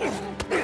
Ugh!